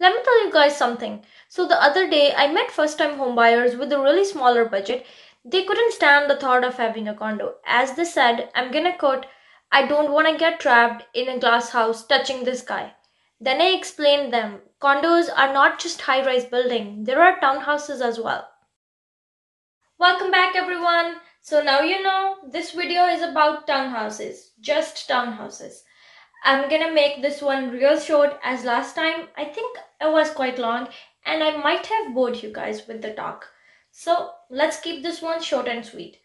Let me tell you guys something. So the other day I met first time homebuyers with a really smaller budget. They couldn't stand the thought of having a condo. As they said, I'm gonna quote, I don't wanna get trapped in a glass house touching the sky. Then I explained them, condos are not just high-rise building, there are townhouses as well. Welcome back everyone. So now you know this video is about townhouses, just townhouses. I'm gonna make this one real short as last time I think it was quite long and I might have bored you guys with the talk. So let's keep this one short and sweet.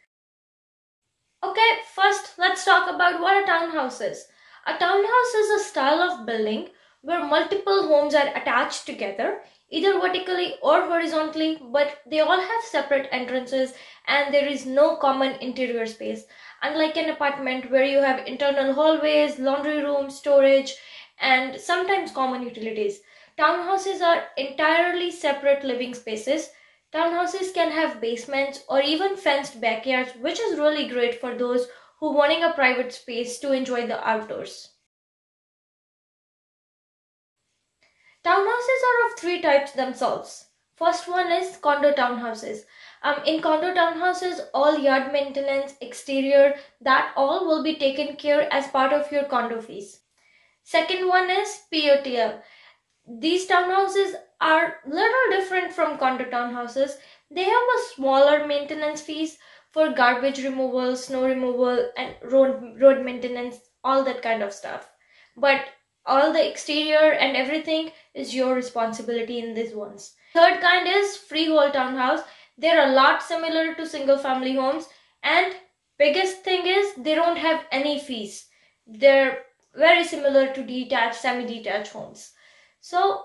Okay, first let's talk about what a townhouse is. A townhouse is a style of building where multiple homes are attached together either vertically or horizontally but they all have separate entrances and there is no common interior space unlike an apartment where you have internal hallways, laundry room, storage, and sometimes common utilities. Townhouses are entirely separate living spaces. Townhouses can have basements or even fenced backyards, which is really great for those who wanting a private space to enjoy the outdoors. Townhouses are of three types themselves. First one is condo townhouses. Um, in condo townhouses, all yard maintenance, exterior, that all will be taken care as part of your condo fees. Second one is POTL. These townhouses are little different from condo townhouses. They have a smaller maintenance fees for garbage removal, snow removal, and road road maintenance, all that kind of stuff. But all the exterior and everything is your responsibility in these ones. Third kind is freehold townhouse. They're a lot similar to single family homes and biggest thing is they don't have any fees. They're very similar to detached, semi-detached homes. So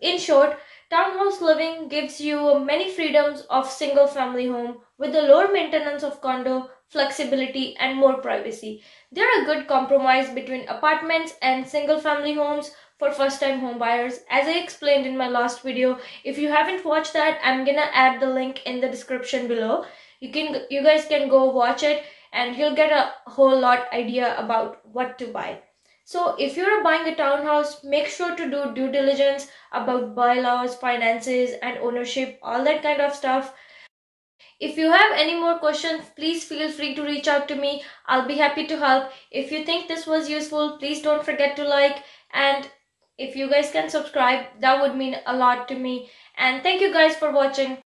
in short, townhouse living gives you many freedoms of single family home with the lower maintenance of condo, flexibility and more privacy. They're a good compromise between apartments and single family homes for first time home buyers. As I explained in my last video, if you haven't watched that, I'm gonna add the link in the description below. You can you guys can go watch it and you'll get a whole lot idea about what to buy. So if you're buying a townhouse, make sure to do due diligence about bylaws, finances and ownership, all that kind of stuff. If you have any more questions, please feel free to reach out to me. I'll be happy to help. If you think this was useful, please don't forget to like and if you guys can subscribe, that would mean a lot to me. And thank you guys for watching.